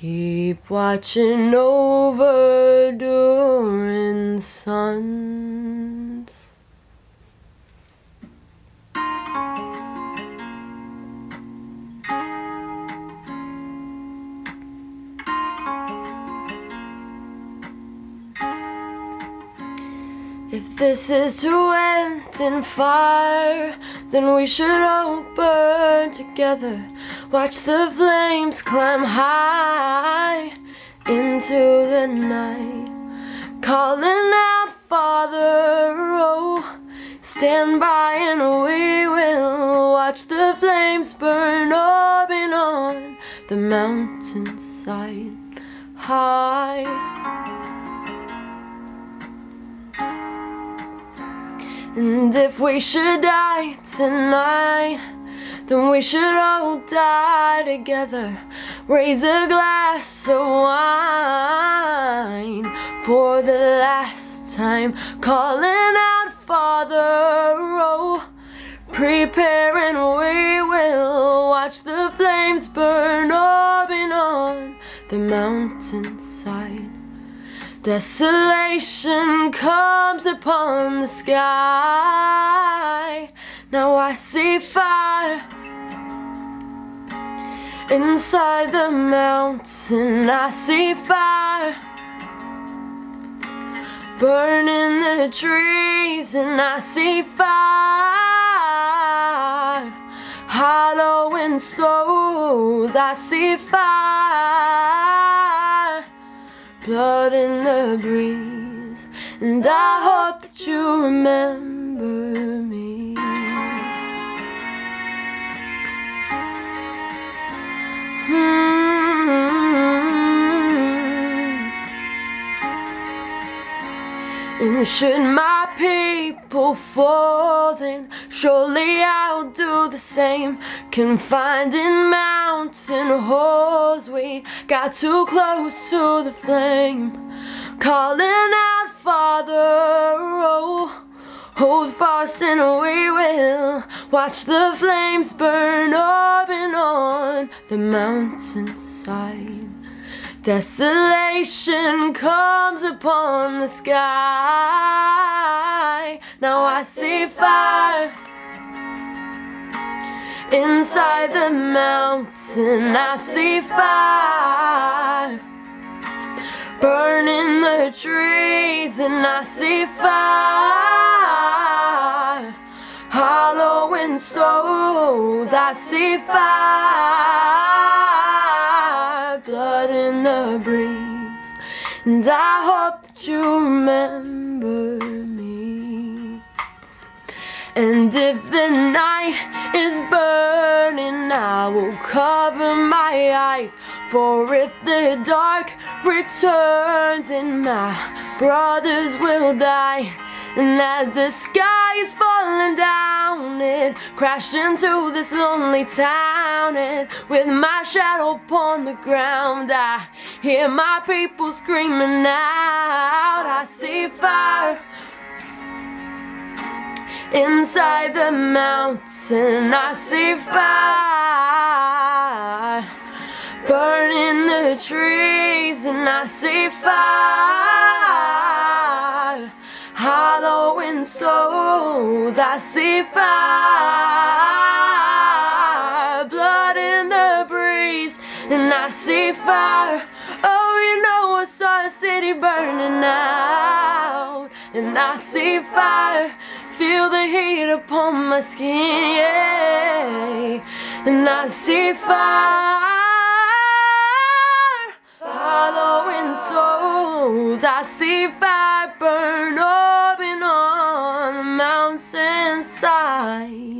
Keep watching over Durin's sons. If this is to end in fire, then we should all burn together. Watch the flames climb high into the night, calling out, Father, oh, stand by and we will watch the flames burn up and on the mountainside high. And if we should die tonight, then we should all die together. Raise a glass of wine for the last time, calling Desolation comes upon the sky. Now I see fire inside the mountain. I see fire burning the trees, and I see fire hollowing souls. I see fire blood in the breeze, and I hope that you remember me. Hmm. And should my people fall, then surely I'll do the same. Confined in mountain holes, we got too close to the flame. Calling out, Father, oh, hold fast and we will watch the flames burn up and on the mountainside. Desolation comes upon the sky. Now I see fire inside the mountain. I see fire burning the trees, and I see fire hollowing souls. I see fire, blood in the breeze, and I hope that you remember me. And if the night is burning, will cover my eyes. For if the dark returns and my brothers will die, and as the sky is falling down, it crashed into this lonely town. And with my shadow upon the ground, I hear my people screaming out. I see fire inside the mountain. I see fire burning the trees, and I see fire hollowing souls. I see fire, blood in the breeze, and I see fire. Oh, you know I saw the city burning out, and I see fire. Feel the heat upon my skin, yeah, and I see fire Cause I see fire burn up on the mountainside